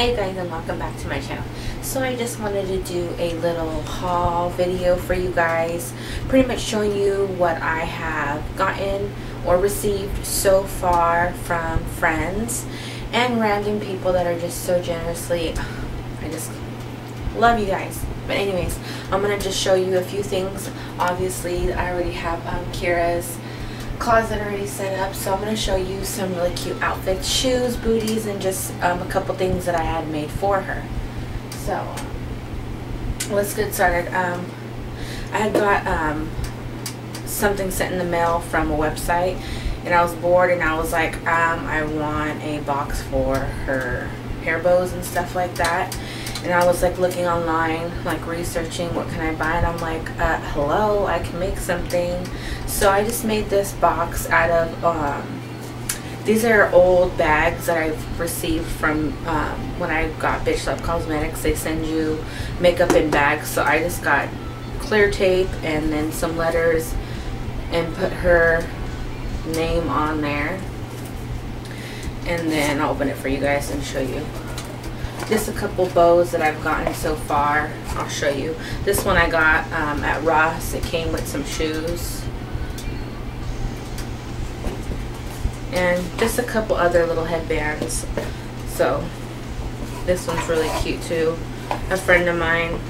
Hi guys and welcome back to my channel. So I just wanted to do a little haul video for you guys. Pretty much showing you what I have gotten or received so far from friends and random people that are just so generously, I just love you guys. But anyways, I'm going to just show you a few things. Obviously I already have um, Kira's closet already set up so I'm going to show you some really cute outfits, shoes, booties, and just um, a couple things that I had made for her. So let's get started. Um, I had got um, something sent in the mail from a website and I was bored and I was like um, I want a box for her hair bows and stuff like that and I was like looking online like researching what can I buy and I'm like uh, hello I can make something. So I just made this box out of um, these are old bags that I've received from um, when I got Bitch Love Cosmetics. They send you makeup in bags. So I just got clear tape and then some letters and put her name on there. And then I'll open it for you guys and show you just a couple bows that I've gotten so far. I'll show you. This one I got um, at Ross. It came with some shoes. And just a couple other little headbands. So this one's really cute too. A friend of mine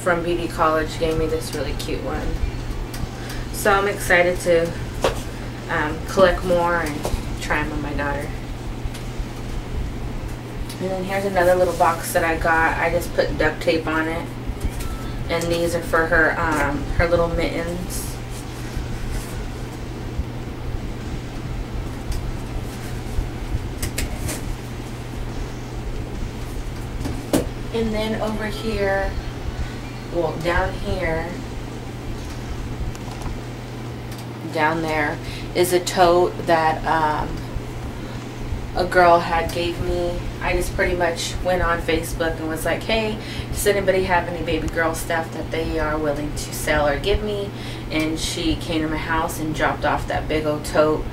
from beauty college gave me this really cute one. So I'm excited to um, collect more and try them on my daughter. And then here's another little box that I got. I just put duct tape on it. And these are for her um, her little mittens. And then over here, well down here, down there is a tote that um, a girl had gave me I just pretty much went on Facebook and was like hey does anybody have any baby girl stuff that they are willing to sell or give me? And she came to my house and dropped off that big old tote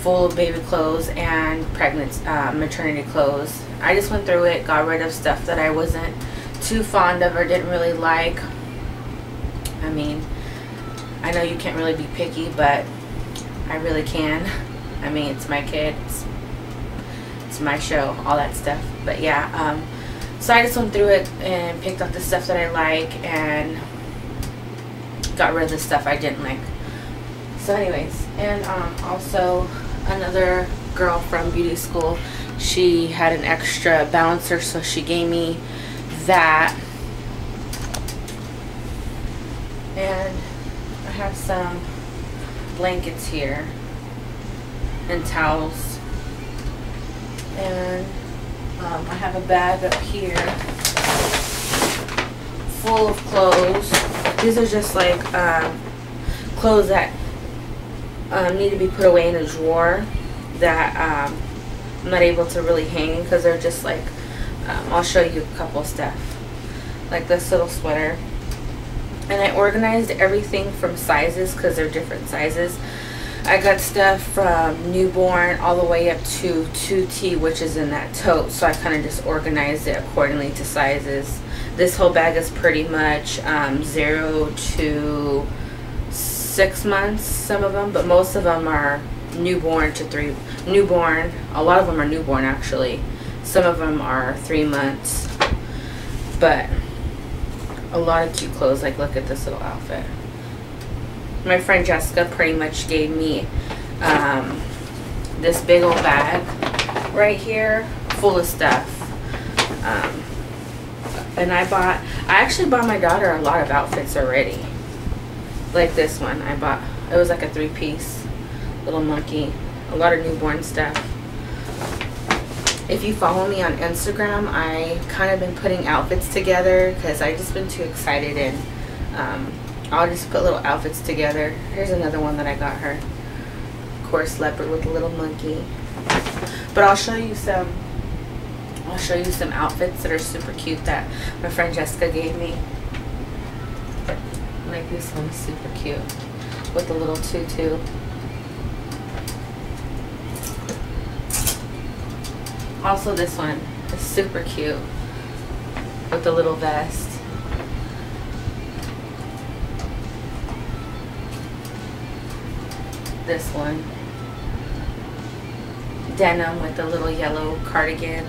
full of baby clothes and pregnant uh, maternity clothes. I just went through it got rid of stuff that I wasn't too fond of or didn't really like. I mean I know you can't really be picky but I really can. I mean it's my kids my show, all that stuff. But yeah, um, so I just went through it and picked up the stuff that I like and got rid of the stuff I didn't like. So anyways, and um, also another girl from beauty school, she had an extra balancer, so she gave me that. And I have some blankets here and towels and um, I have a bag up here full of clothes. These are just like um, clothes that um, need to be put away in a drawer that um, I'm not able to really hang because they're just like, um, I'll show you a couple stuff. Like this little sweater. And I organized everything from sizes because they're different sizes. I got stuff from newborn all the way up to 2T, which is in that tote. So I kind of just organized it accordingly to sizes. This whole bag is pretty much um, 0 to 6 months, some of them, but most of them are newborn to 3, newborn. A lot of them are newborn actually. Some of them are 3 months. But a lot of cute clothes, like look at this little outfit my friend Jessica pretty much gave me um, this big old bag right here full of stuff. Um, and I bought, I actually bought my daughter a lot of outfits already. Like this one, I bought, it was like a three piece little monkey. A lot of newborn stuff. If you follow me on Instagram, I kind of been putting outfits together because I just been too excited and um, I'll just put little outfits together. Here's another one that I got her. Course, leopard with a little monkey. But I'll show you some I'll show you some outfits that are super cute that my friend Jessica gave me. Like this one's super cute with a little tutu. Also this one. It's super cute with a little vest. This one. Denim with a little yellow cardigan.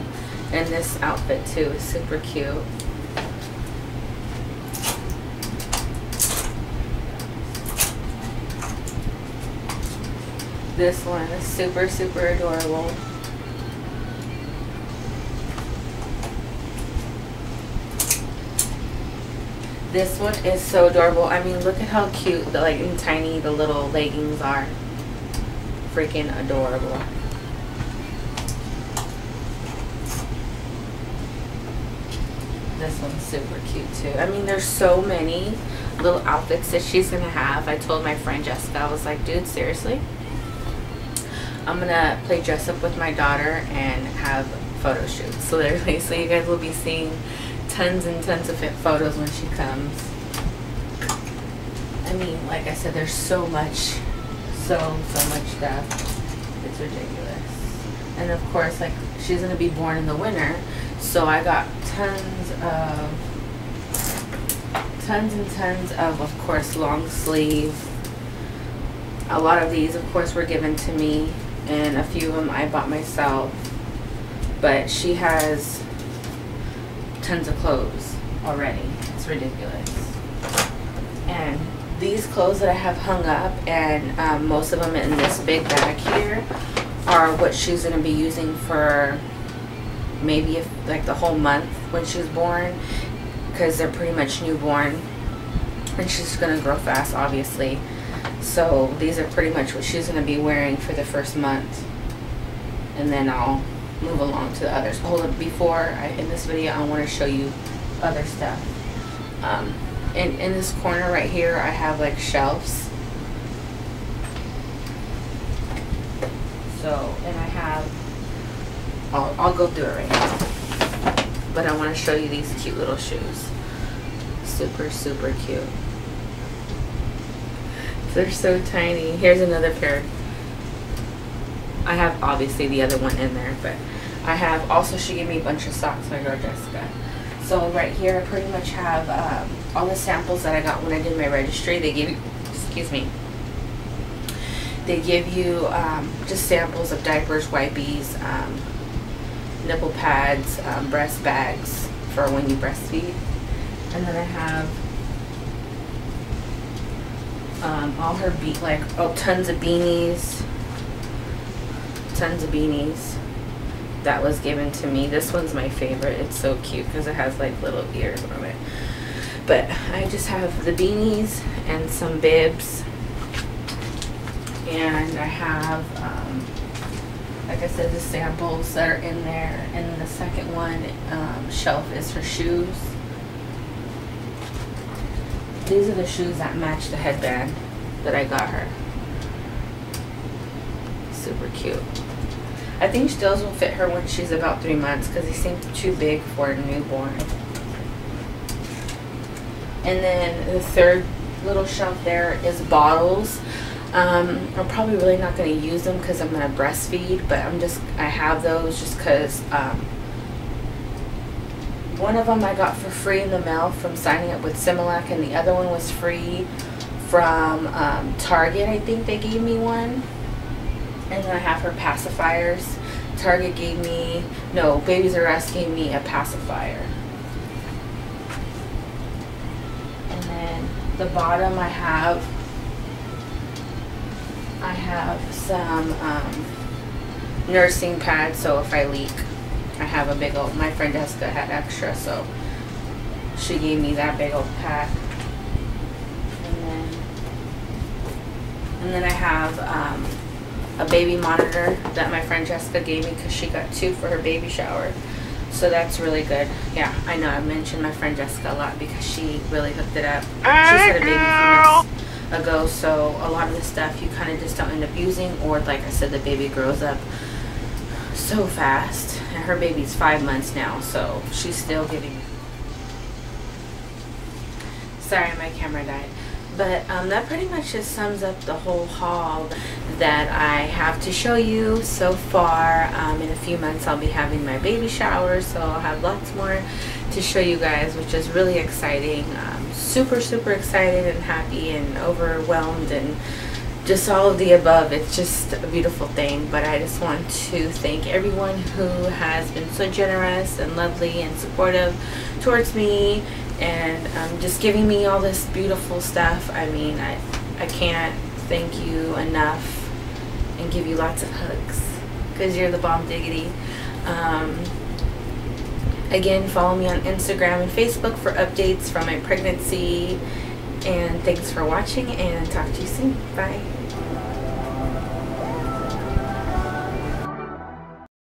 And this outfit too is super cute. This one is super, super adorable. This one is so adorable. I mean, look at how cute, the, like, and tiny the little leggings are. Freaking adorable. This one's super cute too. I mean, there's so many little outfits that she's gonna have. I told my friend Jessica, I was like, dude, seriously? I'm gonna play dress up with my daughter and have photo shoots. So literally, so you guys will be seeing tons and tons of photos when she comes. I mean, like I said, there's so much, so, so much stuff. It's ridiculous. And of course, like, she's gonna be born in the winter, so I got tons of, tons and tons of, of course, long sleeve. A lot of these, of course, were given to me and a few of them I bought myself. But she has tons of clothes already. It's ridiculous. And these clothes that I have hung up, and um, most of them in this big bag here, are what she's going to be using for maybe if, like the whole month when she's born, because they're pretty much newborn. And she's going to grow fast, obviously. So these are pretty much what she's going to be wearing for the first month. And then I'll move along to the others. Hold up, before I, in this video, I want to show you other stuff. Um, in, in this corner right here, I have like shelves. So, and I have, I'll, I'll go through it right now. But I want to show you these cute little shoes. Super, super cute. They're so tiny. Here's another pair. I have obviously the other one in there, but I have also she gave me a bunch of socks, my girl Jessica. So right here I pretty much have um, all the samples that I got when I did my registry. They give you, excuse me, they give you um, just samples of diapers, wipies, um, nipple pads, um, breast bags for when you breastfeed. And then I have um, all her be like oh tons of beanies tons of beanies that was given to me this one's my favorite it's so cute because it has like little ears on it but I just have the beanies and some bibs and I have um, like I said the samples that are in there and the second one um, shelf is for shoes these are the shoes that match the headband that I got her. Super cute. I think those will fit her when she's about three months because they seem too big for a newborn. And then the third little shelf there is bottles. Um, I'm probably really not going to use them because I'm going to breastfeed, but I'm just, I have those just because um, one of them I got for free in the mail from signing up with Similac, and the other one was free from um, Target. I think they gave me one. And then I have her pacifiers. Target gave me, no, Babies R Us gave me a pacifier. The bottom I have, I have some um, nursing pads, so if I leak, I have a big old, my friend Jessica had extra, so she gave me that big old pack. And then, and then I have um, a baby monitor that my friend Jessica gave me because she got two for her baby shower. So that's really good. Yeah, I know I mentioned my friend Jessica a lot because she really hooked it up. She had a baby a few months ago, so a lot of the stuff you kind of just don't end up using, or like I said, the baby grows up so fast. And her baby's five months now, so she's still getting. Sorry, my camera died. But um, that pretty much just sums up the whole haul that I have to show you so far. Um, in a few months I'll be having my baby shower so I'll have lots more to show you guys which is really exciting. Um, super super excited and happy and overwhelmed and just all of the above. It's just a beautiful thing. But I just want to thank everyone who has been so generous and lovely and supportive towards me and um, just giving me all this beautiful stuff. I mean, I, I can't thank you enough and give you lots of hugs because you're the bomb diggity. Um, again, follow me on Instagram and Facebook for updates from my pregnancy. And thanks for watching and talk to you soon. Bye.